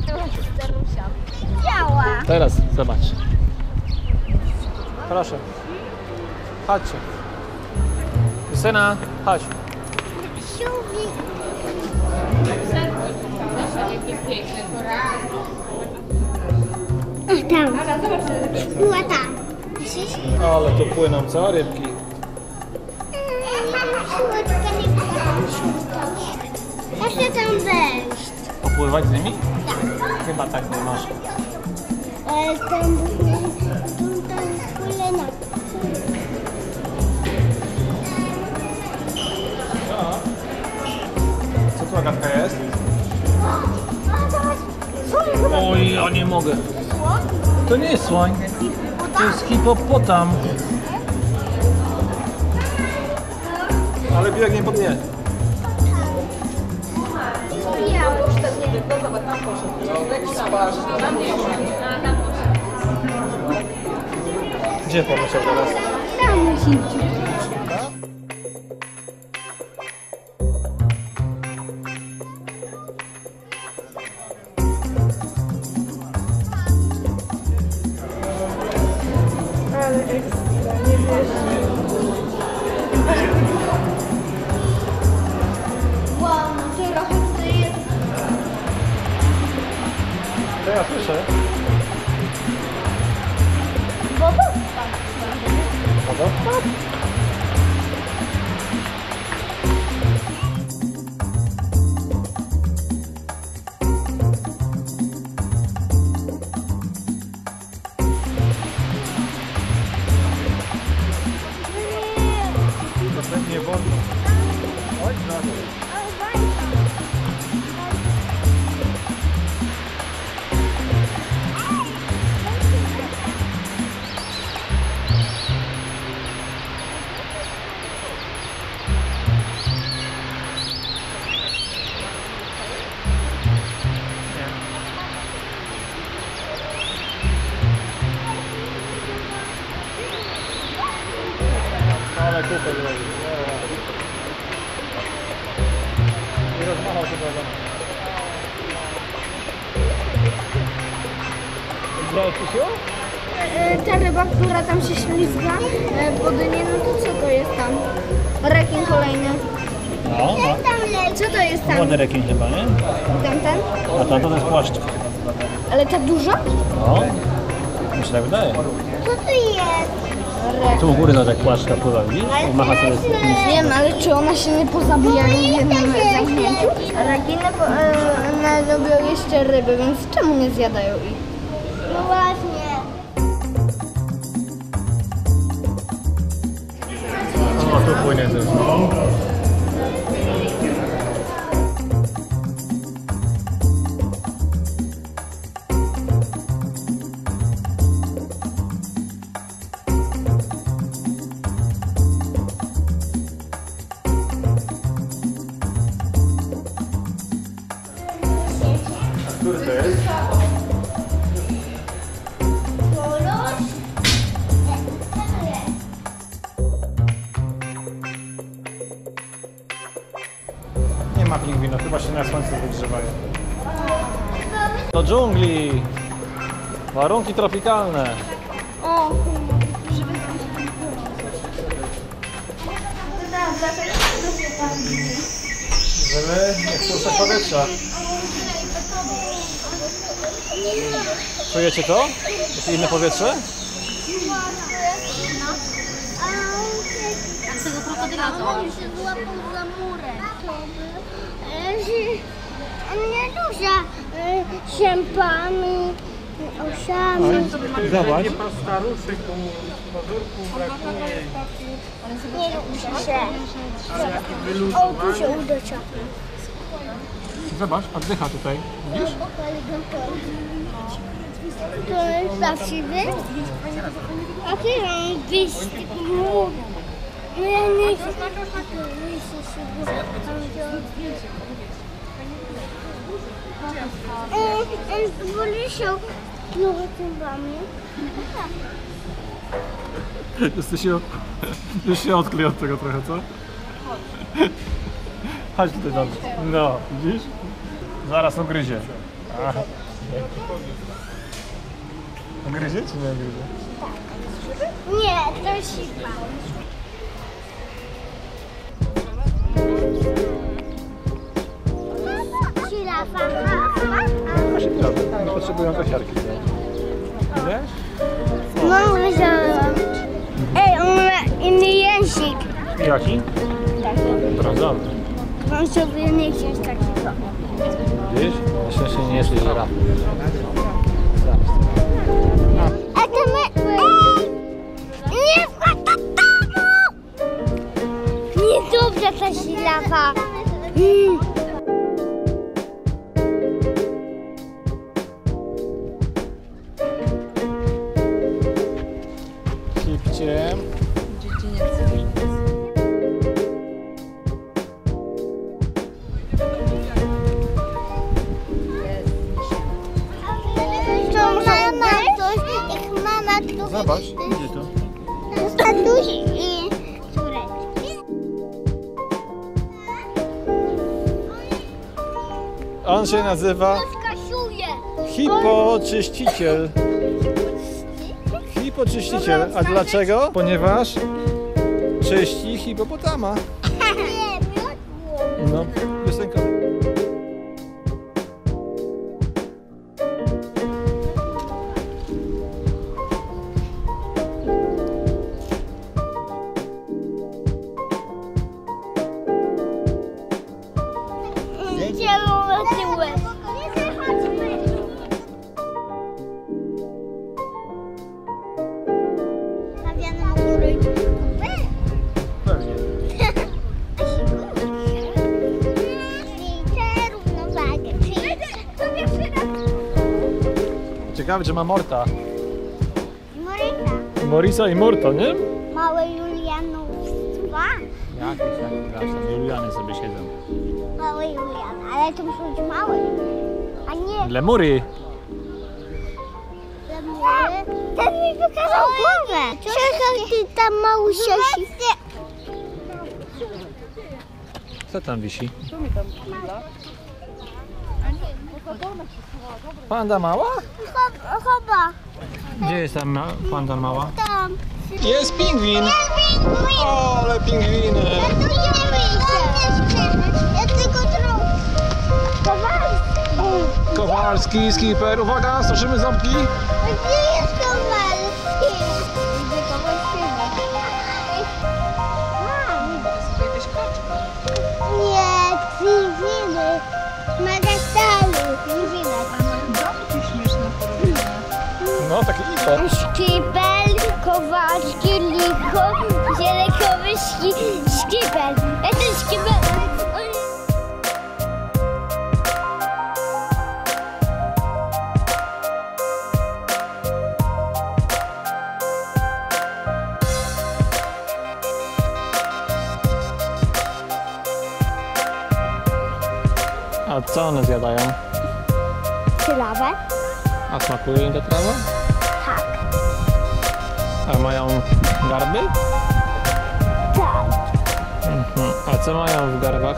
że to starusia. Działa. Teraz zobacz. Proszę. Chodźcie. Justyna, chodź. Siuwi. Ach, tam. Była tam. Widzisz? Ale tu płyną, co? Rybki. Słodka rybka. Ja chcę tam wejść. Popływać z nimi? Chyba tak nie masz. Tam tutaj płynę. Co tu Agatka jest? Oj, ja nie mogę. To nie jest słoń. To jest hipopotam. Ale biegnie po mnie. Gdzie poleciał teraz? Tam musi iść. Ale ekstra, nie wierzę. Woda? Nie wolno. Chodź na Rozmachał się drogą. Widziałeś Krzysiu? E, Ta ryba, która tam się ślizga e, po dynie, no to co to jest tam? Rekin kolejny. No, no. Co to jest tam? Młody rekin chyba, nie? Ten, ten? A to, to jest płaszcz. Ale ta duża? No. Mi się tak wydaje. Co to jest? Tu u góry na tak płaszcza pływa, widzisz? Macha sobie z. Wiem, ale czy one się nie pozabijają w jednym zamknięciu? Po, e, one lubią jeszcze ryby, więc czemu nie zjadają ich? No właśnie. O, tu płynie też. Się na słońcu wygrzewają. Do dżungli! Warunki tropikalne. O, Żeby nie wpuszczać powietrza. Czujecie to? Jakie inne powietrze? To była poza murem. Nie duża. Siępami, osiami. Zobacz. Nie ruszy się. O, tu się. Zobacz, oddycha tutaj. Widzisz? To jest prawdziwy? A ty mam wyjść z tego muru. No ja nie chcę. Nie chcę się tam On, on poleciał trochę zębami. Jesteś się, już się odkleł od tego trochę, co? Chodź tutaj dobrze. No, widzisz? Zaraz ugryzie. Aha. Gryzie czy nie gryzie? Nie, to sipa. Żyrafa. Nie potrzebują kosiarki. Wiesz? No, widziałam. Ej, on ma inny język. Jaki? Brązowy. On sobie nie chcieć takiego. Widzisz? Na szczęście nie jesteś żyrafą. Ta żyrafa. Mm. Szybcie. To mama coś, jak mama to... Zobacz, idzie tu. Tatuś On się nazywa Skasiuje. hipoczyściciel. Hipoczyściciel. A dlaczego? Ponieważ czyści hipopotama. No, piosenka. Ciekawe, czy ma Morta. Moryka. Morisa i Morto, nie? Małe Julianowstwa. Jakieś tak, przepraszam. Juliany sobie siedzą. Małe Julian, ale to muszą być małe. A nie Lemury. Ten mi pokazał głowę. Czekaj, ty tam małusia Co tam wisi? Panda mała? Choba. Gdzie jest ta ma panda mała? Tam. Jest pingwin! O, ale pingwiny! Tu nie wyjdzie. Ja tylko trochę. Kowalski. Kowalski, skipper, uwaga, słyszymy ząbki. Gdzie jest Kowalski? Szkipel, Kowalski, Liko, Zielekowy, szki, Szkipel. Ja ten Szkipel... A co one zjadają? Trawę? A smakuje im ta trawa? A mają garby? Tak. Mhm. A co mają w garbach?